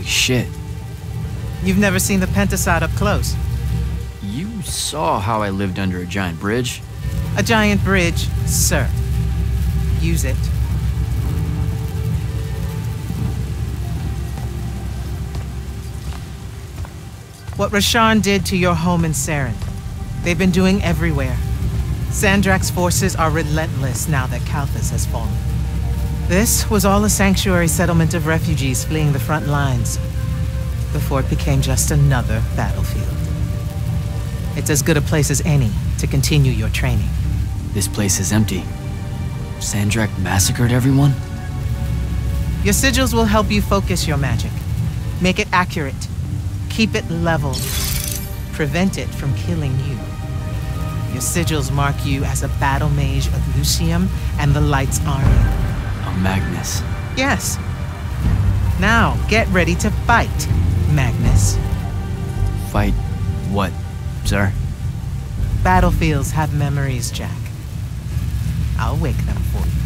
Holy shit. You've never seen the Pentasod up close. You saw how I lived under a giant bridge. A giant bridge, sir. Use it. What Rasharn did to your home in Saren, they've been doing everywhere. Sandrakk's forces are relentless now that Kalthus has fallen. This was all a sanctuary settlement of refugees fleeing the front lines before it became just another battlefield. It's as good a place as any to continue your training. This place is empty. Sandrakk massacred everyone? Your sigils will help you focus your magic. Make it accurate. Keep it level. Prevent it from killing you. Your sigils mark you as a battle mage of Lucium and the Light's army. A Magnus. Yes. Now, get ready to fight, Magnus. Fight what, sir? Battlefields have memories, Jak. I'll wake them for you.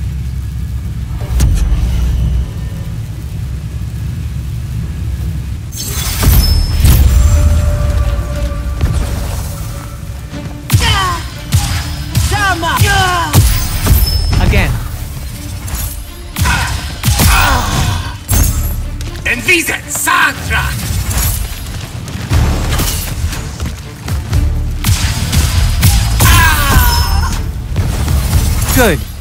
Again. Envise Sandra! Ah. Good.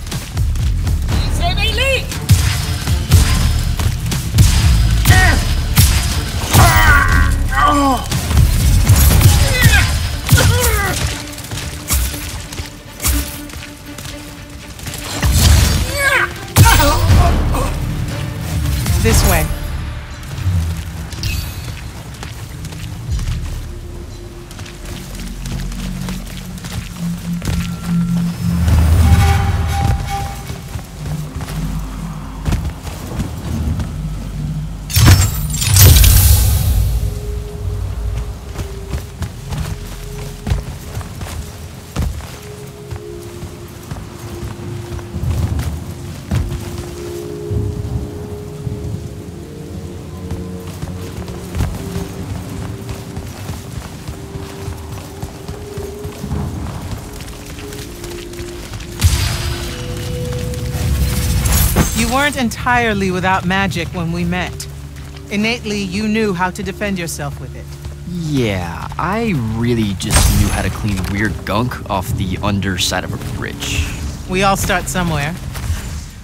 Weren't entirely without magic when we met. Innately, you knew how to defend yourself with it. Yeah, I really just knew how to clean weird gunk off the underside of a bridge. We all start somewhere.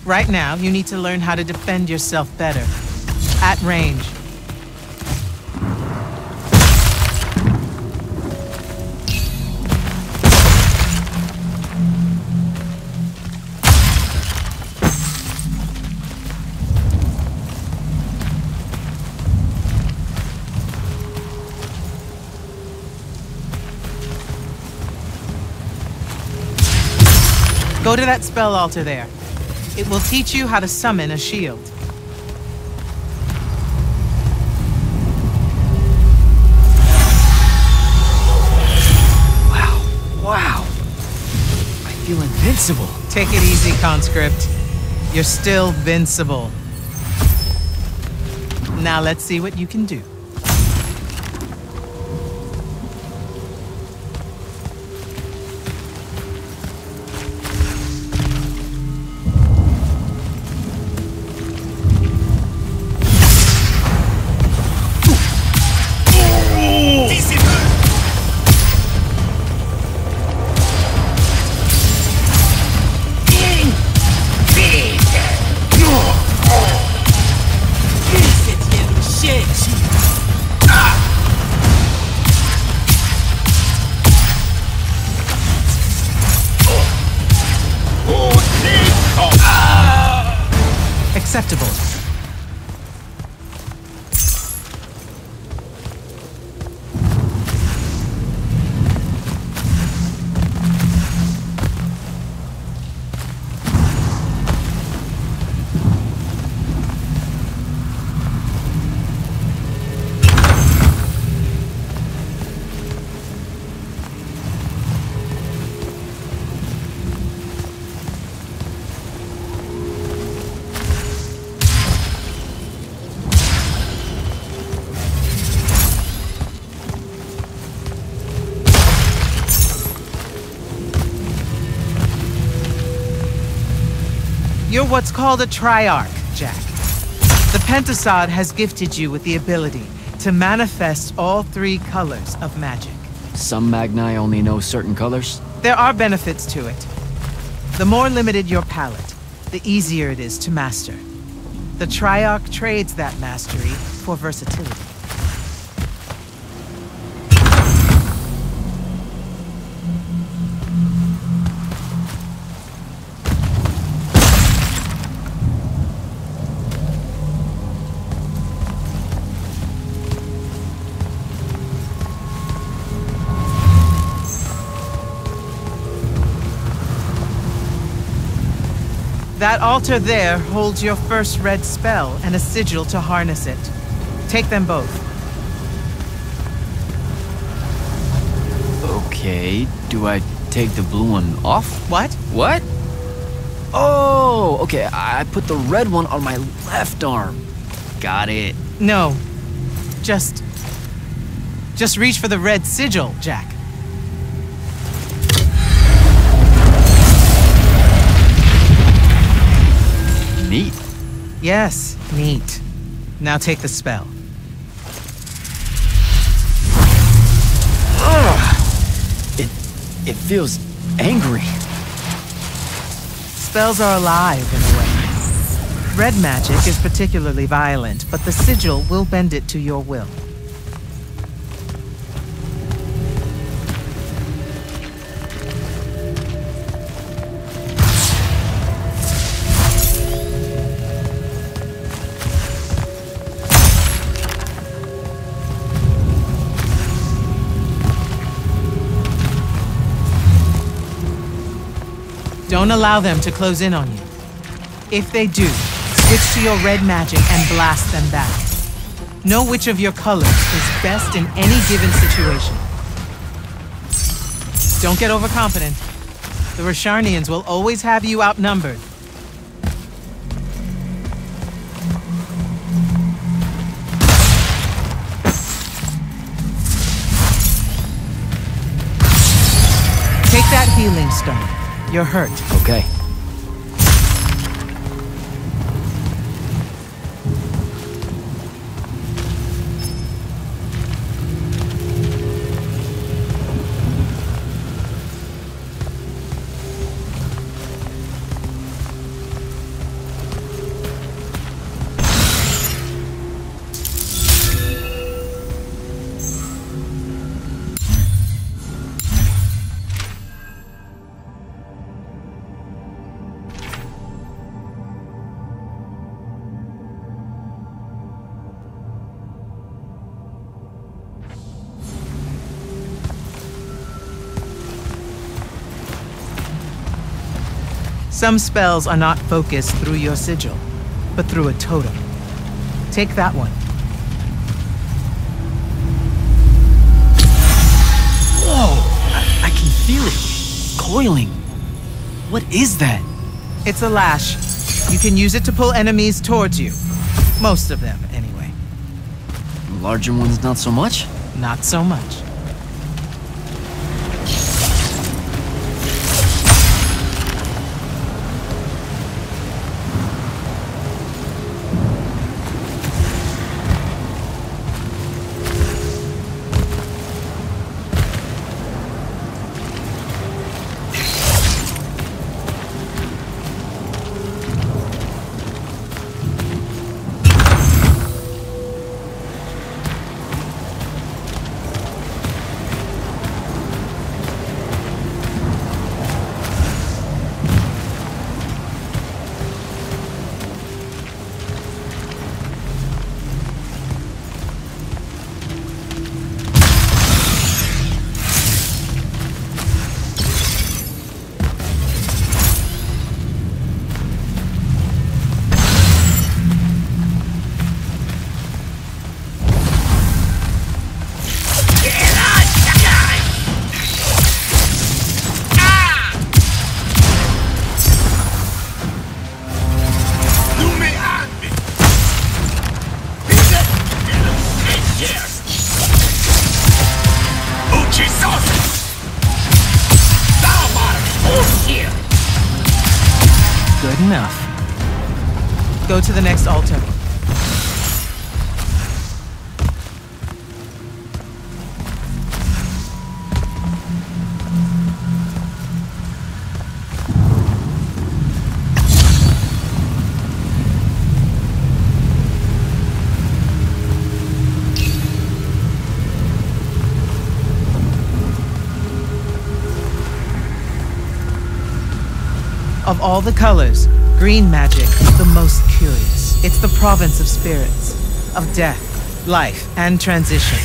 Right now, you need to learn how to defend yourself better. At range. Go to that spell altar there. It will teach you how to summon a shield. Wow, wow. I feel invincible. Take it easy, conscript. You're still vincible. Now let's see what you can do. What's called a triarch, Jak. The Pentasod has gifted you with the ability to manifest all three colors of magic. Some Magni only know certain colors. There are benefits to it. The more limited your palette, the easier it is to master. The Triarch trades that mastery for versatility. That altar there holds your first red spell and a sigil to harness it. Take them both. Okay, do I take the blue one off? What? What? Oh, okay, I put the red one on my left arm. Got it. No. Just. Just reach for the red sigil, Jak. Neat. Yes, neat. Now take the spell. It it feels angry. Spells are alive in a way. Red magic is particularly violent, but the sigil will bend it to your will. Don't allow them to close in on you. If they do, switch to your red magic and blast them back. Know which of your colors is best in any given situation. Don't get overconfident. The Rasharnians will always have you outnumbered. Take that healing stone. You're hurt. Okay. Some spells are not focused through your sigil, but through a totem. Take that one. Whoa! I, I can feel it. Coiling. What is that? It's a lash. You can use it to pull enemies towards you. Most of them, anyway. Larger ones, not so much? Not so much. Of all the colors, green magic is the most curious. It's the province of spirits, of death, life, and transition.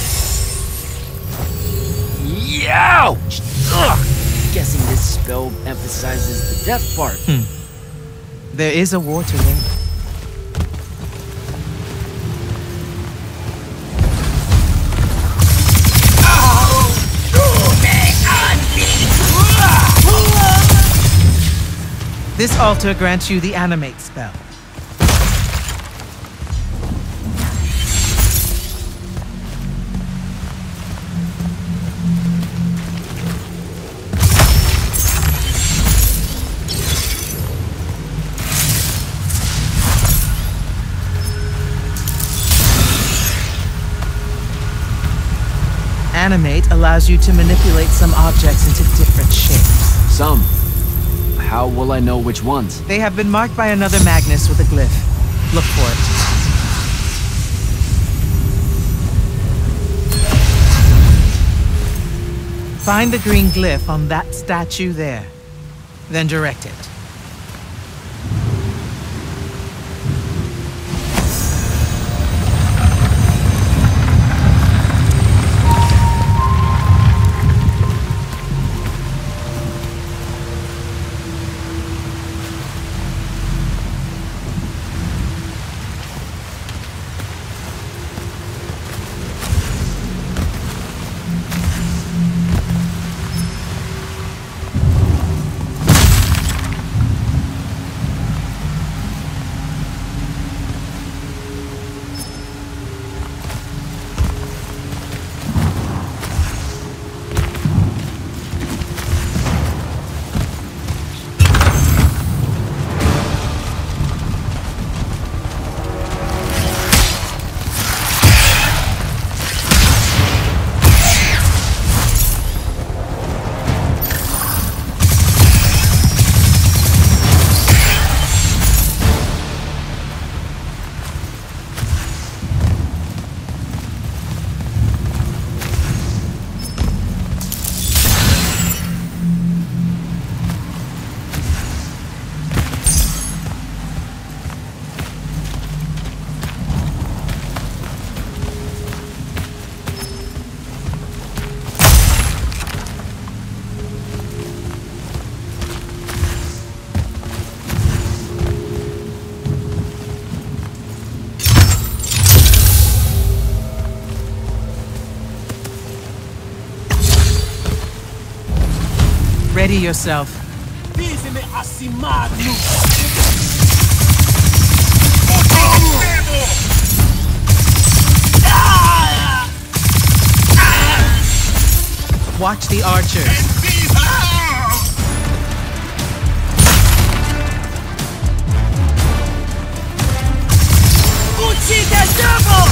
Ouch! Ugh! Guessing this spell emphasizes the death part. Hmm. There is a war to win. This altar grants you the animate spell. Animate allows you to manipulate some objects into different shapes. Some. How will I know which ones? They have been marked by another Magnus with a glyph. Look for it. Find the green glyph on that statue there. Then direct it. Yourself. Watch the archers. Devil!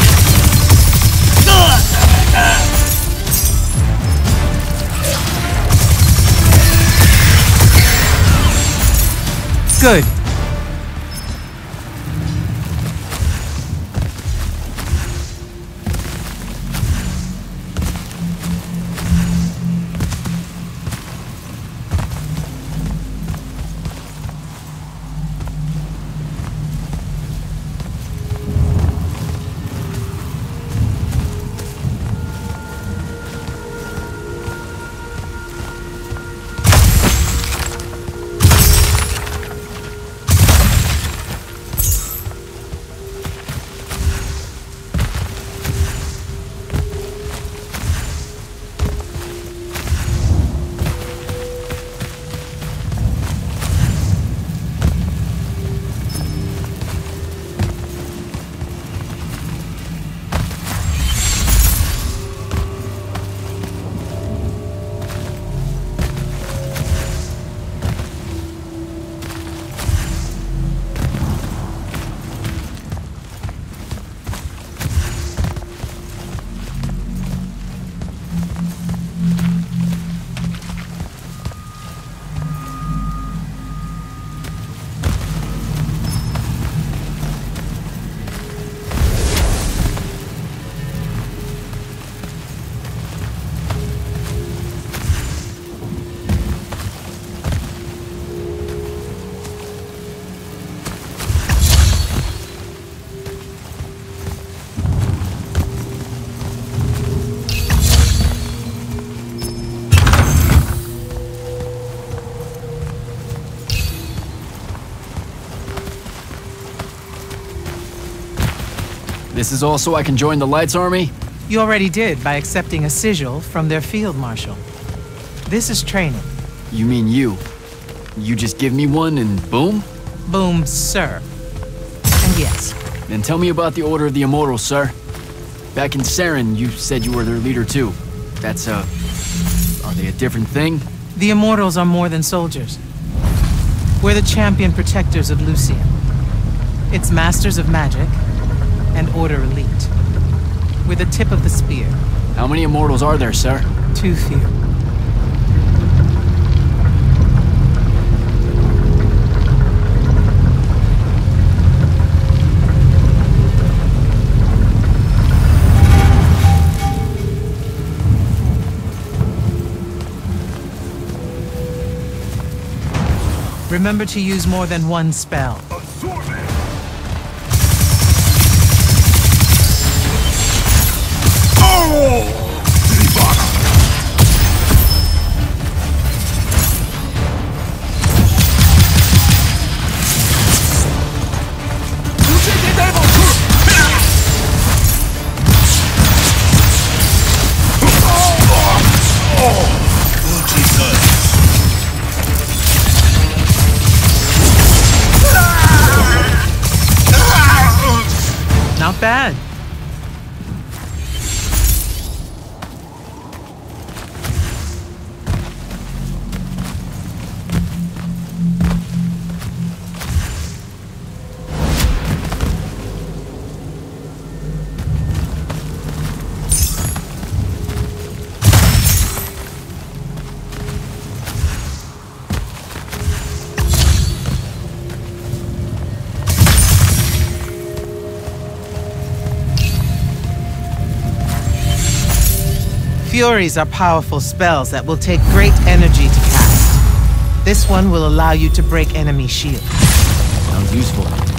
Good. good. This is all so I can join the Lights Army? You already did by accepting a sigil from their field marshal. This is training. You mean you? You just give me one and boom? Boom, sir. And yes, Then tell me about the Order of the Immortals, sir. Back in Saren, you said you were their leader too. That's a... Are they a different thing? the Immortals are more than soldiers. We're the champion protectors of Lucium. It's masters of magic and Order Elite. We're the tip of the spear. How many Immortals are there, sir? Too few. Remember to use more than one spell. Bad. Furies are powerful spells that will take great energy to cast. This one will allow you to break enemy shields. Sounds useful.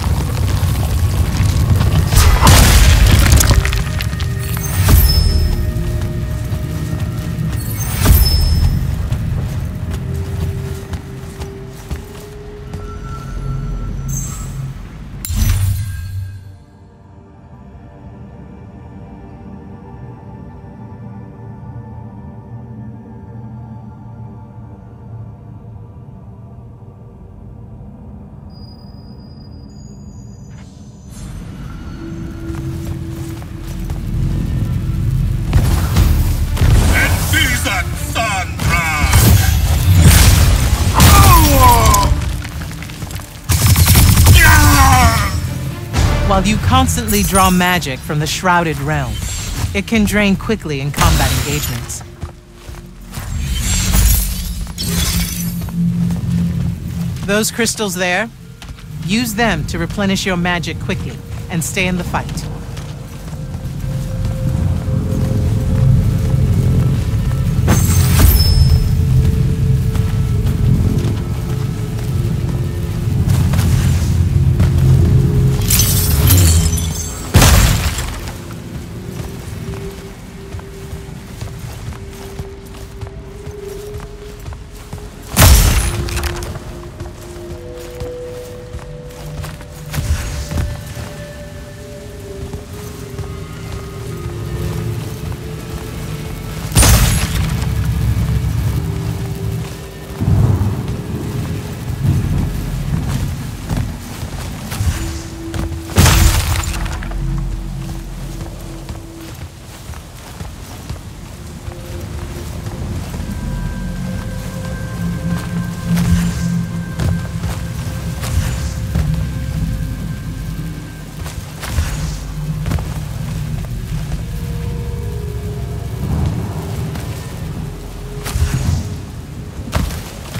Constantly draw magic from the Shrouded Realm, it can drain quickly in combat engagements. Those crystals there, use them to replenish your magic quickly and stay in the fight.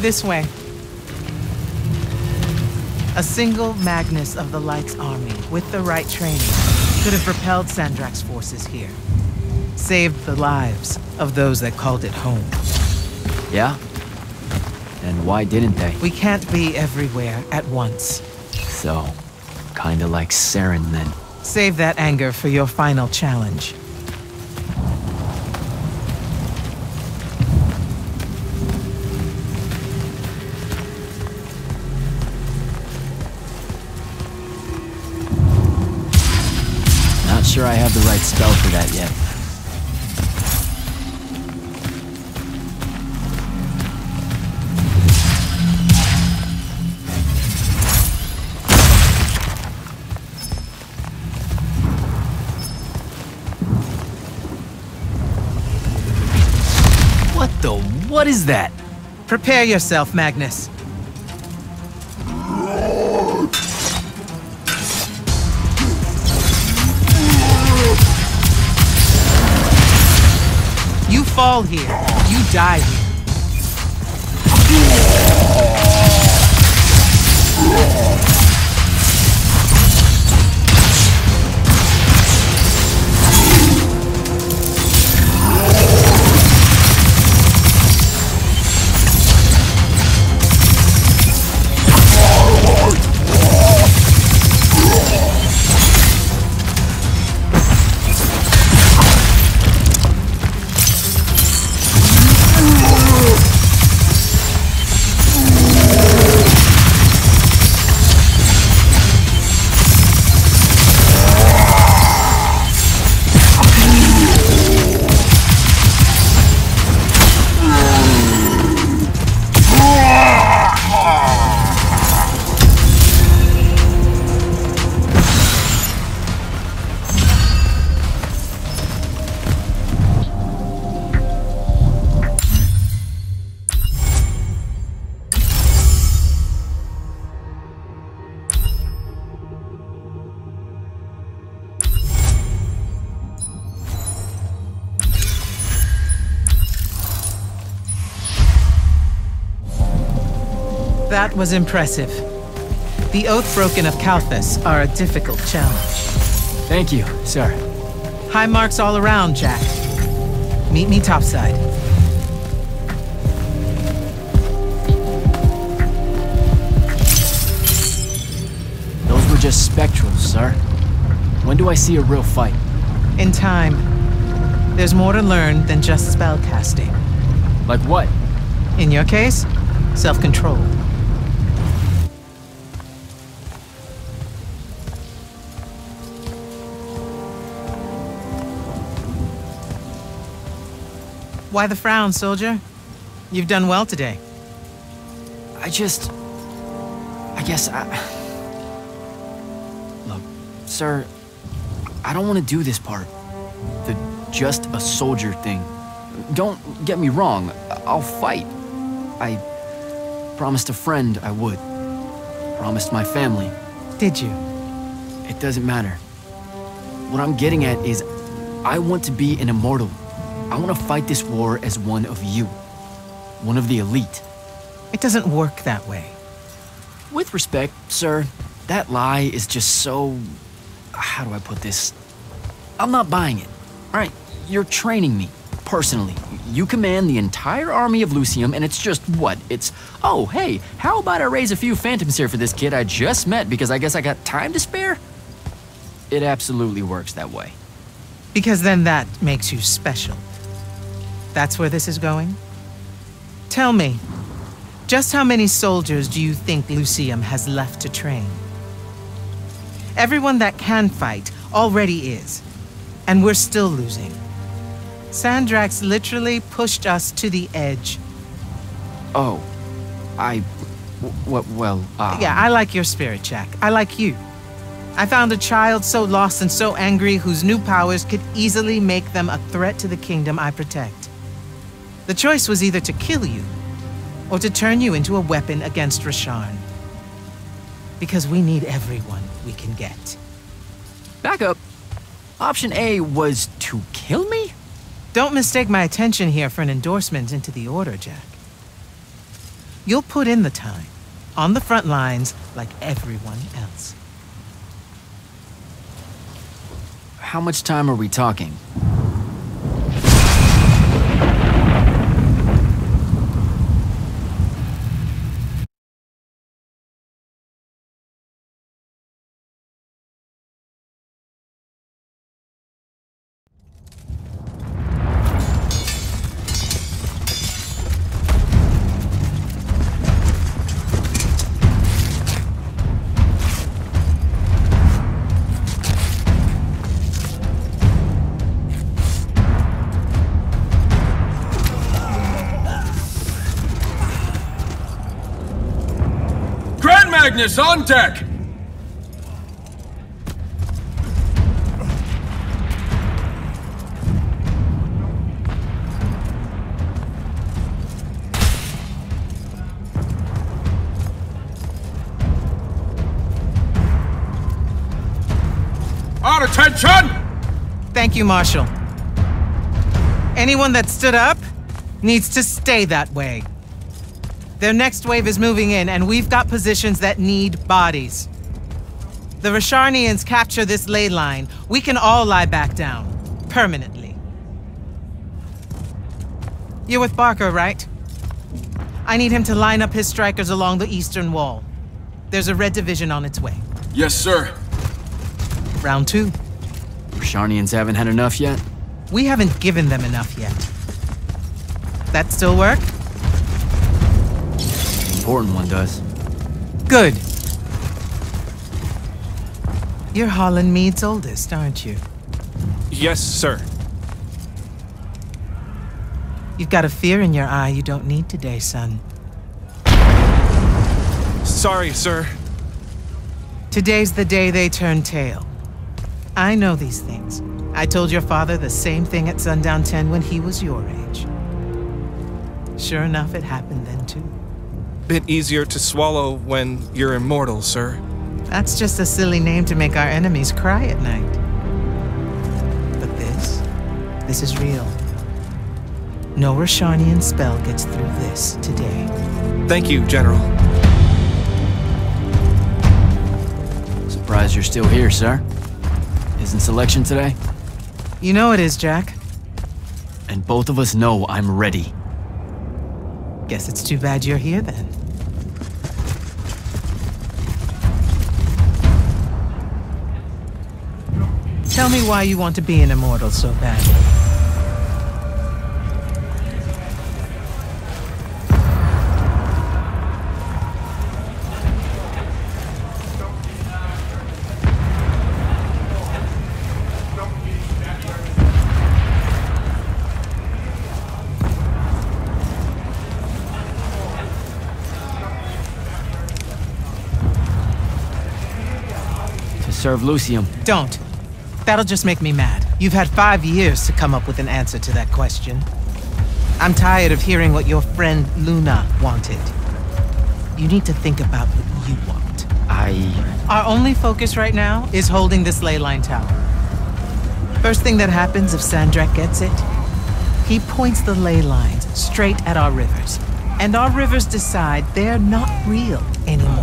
This way. A single Magnus of the Light's army, with the right training, could have repelled Sandrakk's forces here. Saved the lives of those that called it home. Yeah? And why didn't they? We can't be everywhere at once. So, kinda like Saren then. Save that anger for your final challenge. Sure I have the right spell for that yet. What the? What is that? Prepare yourself, Magnus. Fall here, you die here. That was impressive. The Oathbroken of Kalthus are a difficult challenge. Thank you, sir. High marks all around, Jak. Meet me topside. Those were just spectrals, sir. When do I see a real fight? In time, there's more to learn than just spell casting. Like what? In your case, self Why the frown, soldier? You've done well today. I just. I guess I. Look, sir, I don't want to do this part. The just a soldier thing. Don't get me wrong, I'll fight. I promised a friend I would. Promised my family. Did you? It doesn't matter. What I'm getting at is, I want to be an immortal. I want to fight this war as one of you. One of the elite. It doesn't work that way. With respect, sir, that lie is just so. How do I put this? I'm not buying it. All right, you're training me, personally. You command the entire army of Lucium, and it's just what? It's, oh, hey, how about I raise a few phantoms here for this kid I just met because I guess I got time to spare? It absolutely works that way. Because then that makes you special. That's where this is going? Tell me, just how many soldiers do you think Lucium has left to train? Everyone that can fight already is, and we're still losing. Sandrakk's literally pushed us to the edge. Oh, I. What, well, uh. Yeah, I like your spirit, Jak. I like you. I found a child so lost and so angry whose new powers could easily make them a threat to the kingdom I protect. The choice was either to kill you or to turn you into a weapon against Rasharn. Because we need everyone we can get. Back up. Option A was to kill me? Don't mistake my attention here for an endorsement into the Order, Jak. You'll put in the time, on the front lines, like everyone else. How much time are we talking? Magnus, on deck! Our attention! Thank you, Marshal. Anyone that stood up needs to stay that way. Their next wave is moving in, and we've got positions that need bodies. The Rasharnians capture this ley line, we can all lie back down. Permanently. You're with Barker, right? I need him to line up his strikers along the eastern wall. There's a red division on its way. Yes, sir. Round two. Rasharnians haven't had enough yet? We haven't given them enough yet. That still work? The important one does. Good. You're Holland Mead's oldest, aren't you? Yes, sir. You've got a fear in your eye you don't need today, son. Sorry, sir. Today's the day they turn tail. I know these things. I told your father the same thing at Sundown 10 when he was your age. Sure enough, it happened then too. Bit easier to swallow when you're immortal, sir. That's just a silly name to make our enemies cry at night. But this, this is real. No Rasharnian spell gets through this today. Thank you, General. Surprised you're still here, sir. Isn't selection today? You know it is, Jak. And both of us know I'm ready. Guess it's too bad you're here then. Tell me why you want to be an immortal so badly. Serve Lucium. Don't. That'll just make me mad. You've had five years to come up with an answer to that question. I'm tired of hearing what your friend Luna wanted. You need to think about what you want. I. Our only focus right now is holding this ley line tower. First thing that happens if Sandrakk gets it, he points the ley lines straight at our rivers. And our rivers decide they're not real anymore.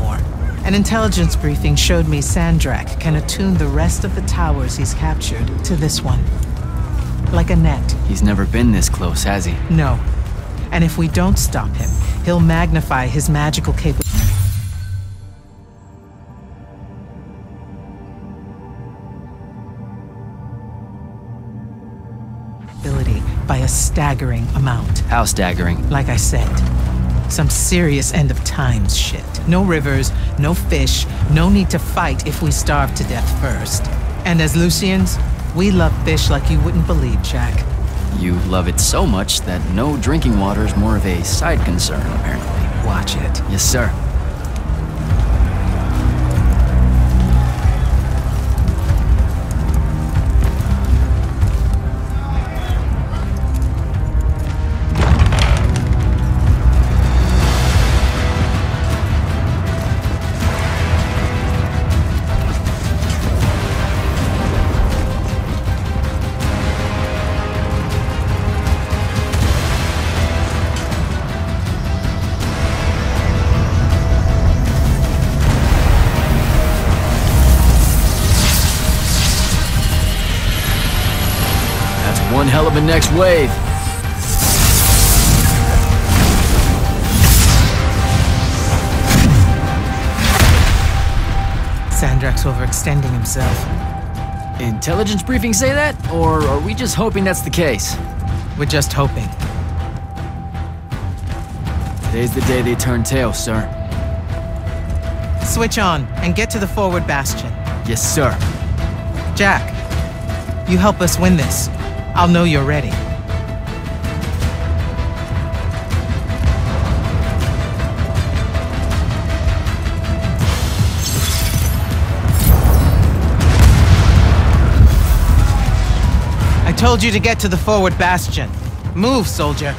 An intelligence briefing showed me Sandrakk can attune the rest of the towers he's captured to this one. Like a net. He's never been this close, has he? No. And if we don't stop him, he'll magnify his magical capability. by a staggering amount. How staggering. Like I said, some serious end of times shit. No rivers, no fish, no need to fight if we starve to death first. And as Lucians, we love fish like you wouldn't believe, Jak. You love it so much that no drinking water is more of a side concern, apparently. Watch it. Yes, sir. Next wave. Sandrakk's overextending himself. Intelligence briefing say that? Or are we just hoping that's the case? We're just hoping. Today's the day they turn tail, sir. Switch on and get to the forward bastion. Yes, sir. Jak, you help us win this. I'll know you're ready. I told you to get to the forward bastion. Move, soldier.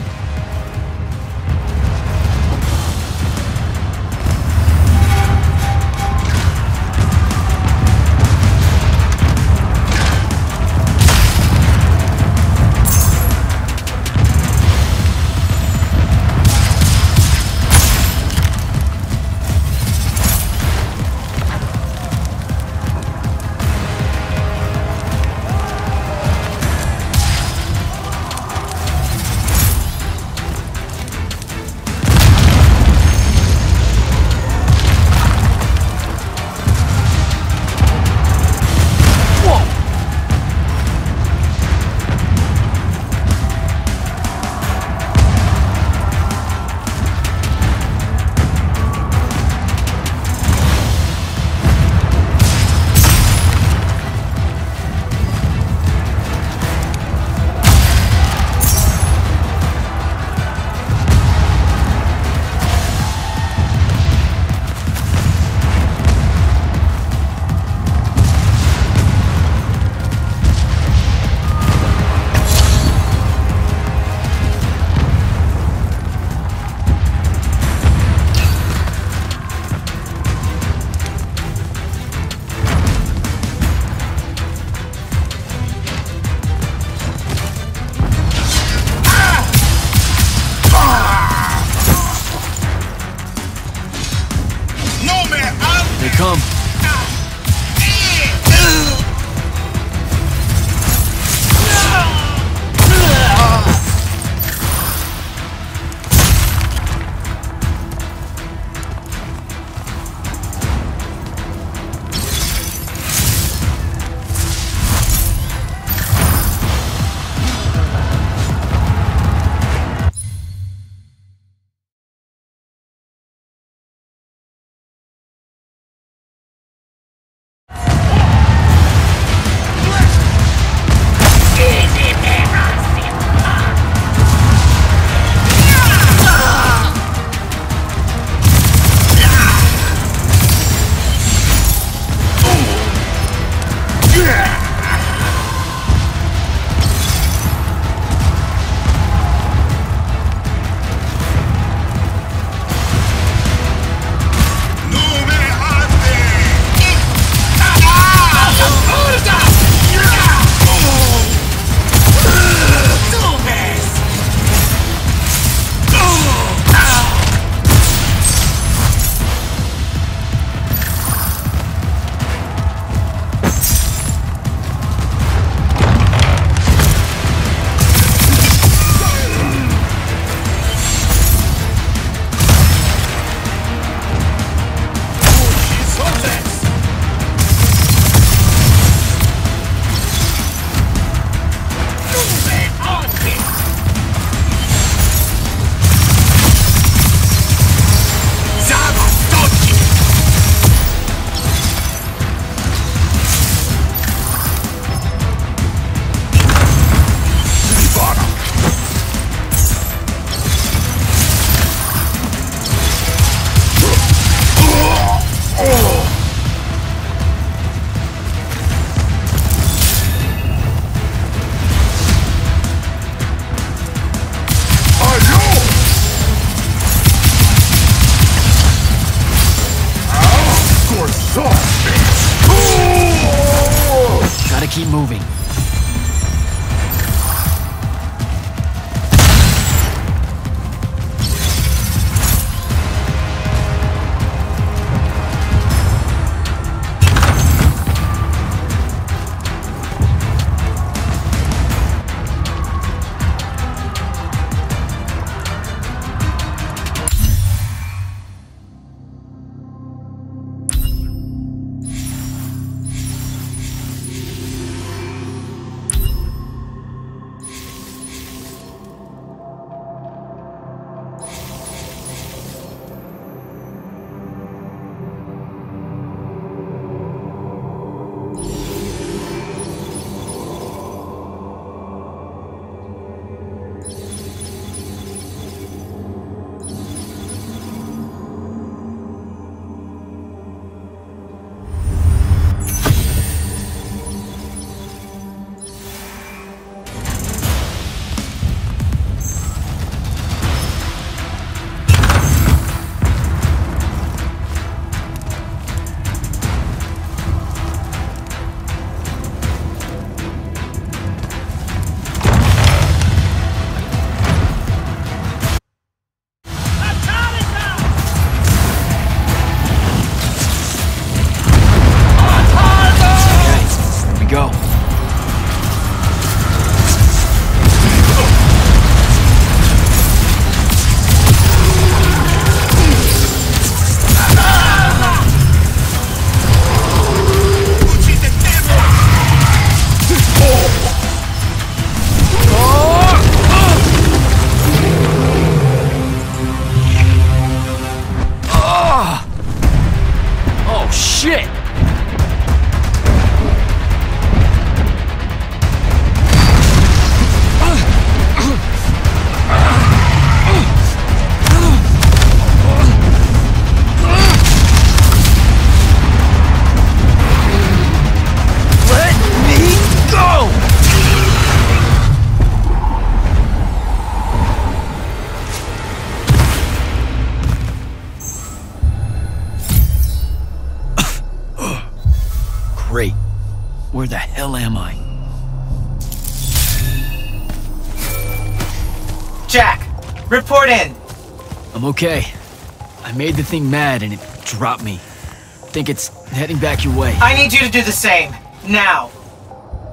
Keep moving. Okay. I made the thing mad and it dropped me. Think it's heading back your way. I need you to do the same. Now.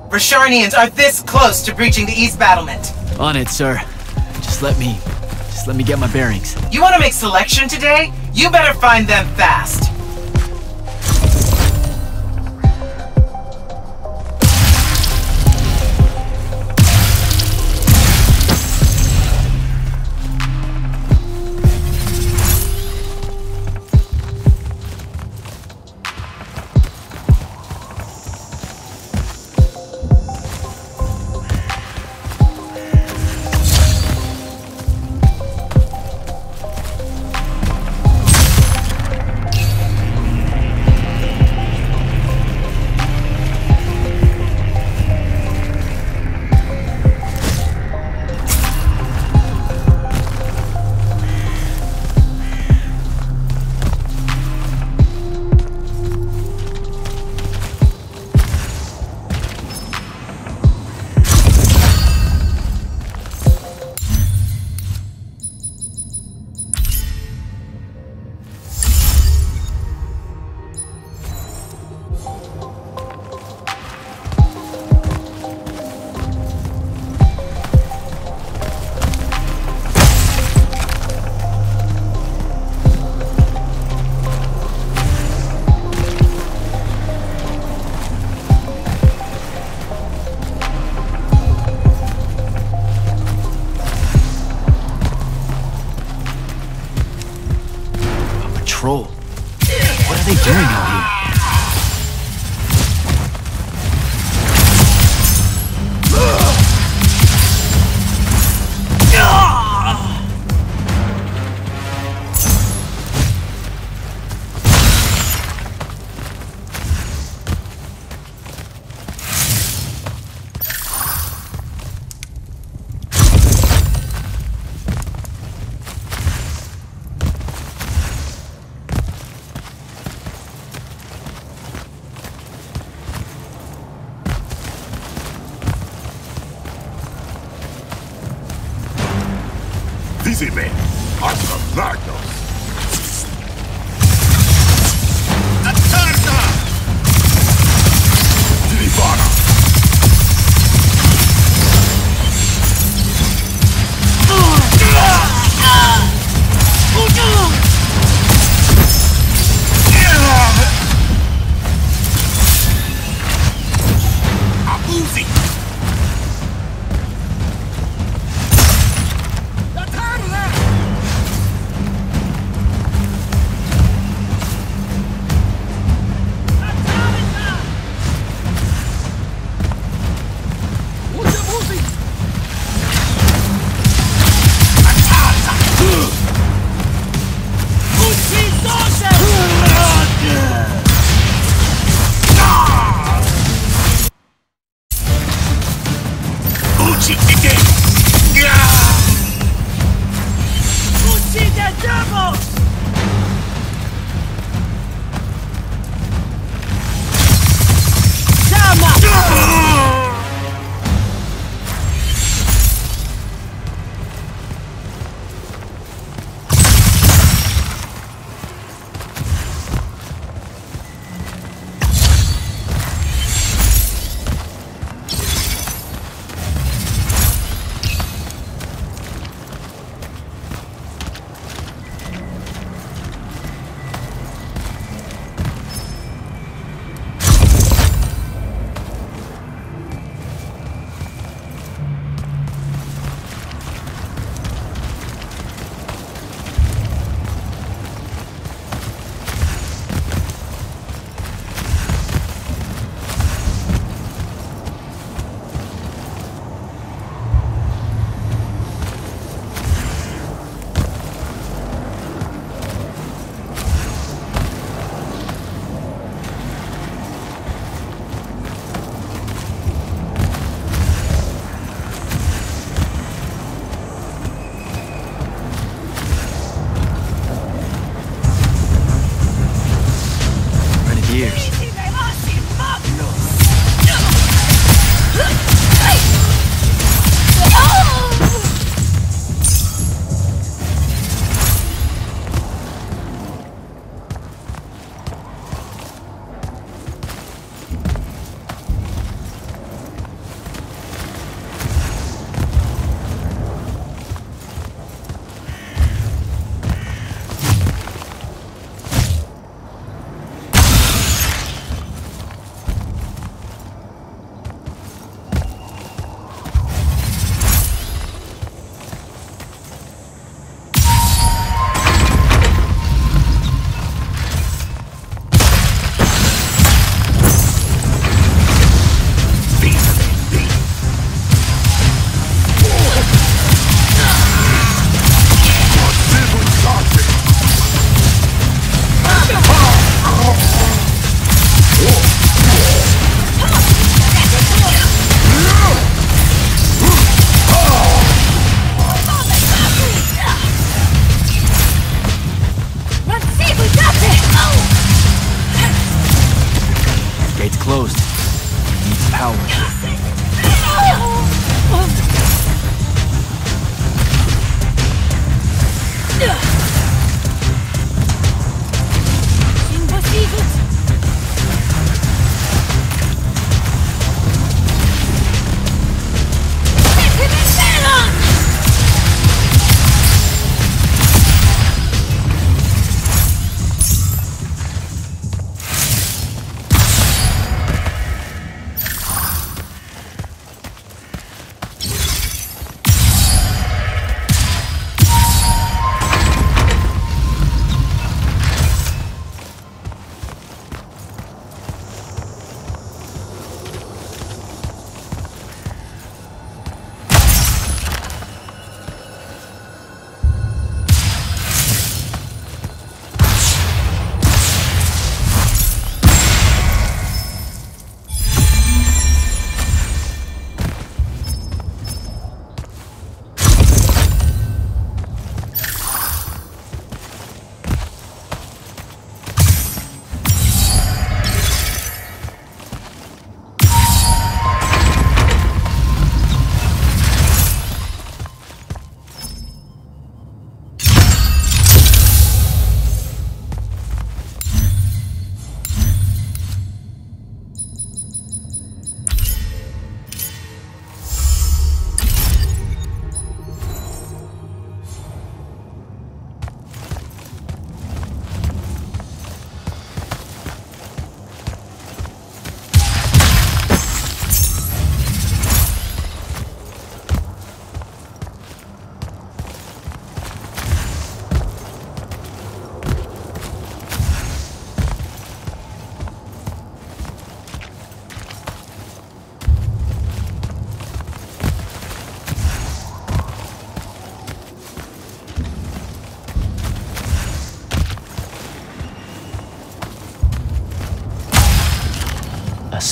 Rasharnians are this close to breaching the east battlement. On it, sir. Just let me... Just let me get my bearings. You want to make selection today? You better find them fast.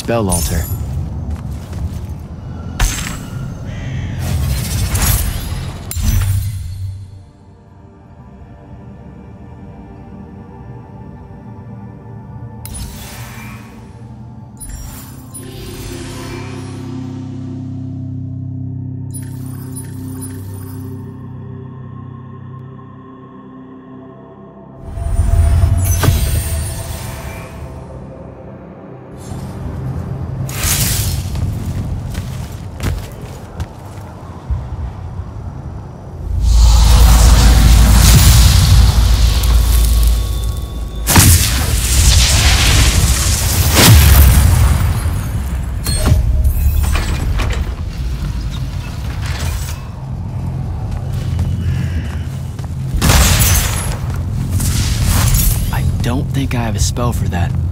Spell altar. Think I have a spell for that.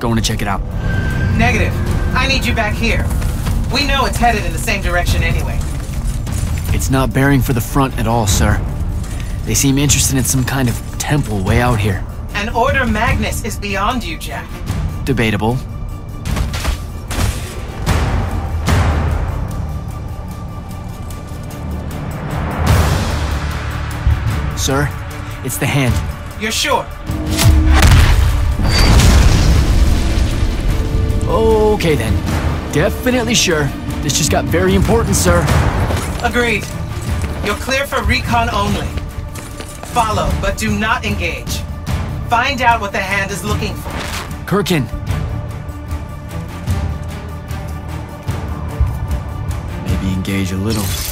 Going to check it out. Negative. I need you back here. We know it's headed in the same direction anyway. It's not bearing for the front at all, sir. They seem interested in some kind of temple way out here. An Order Magnus is beyond you, Jak. Debatable. Sir, it's the hand. You're sure? Okay then. Definitely sure. This just got very important, sir. Agreed. You're clear for recon only. Follow, but do not engage. Find out what the hand is looking for. Kirkin. Maybe engage a little.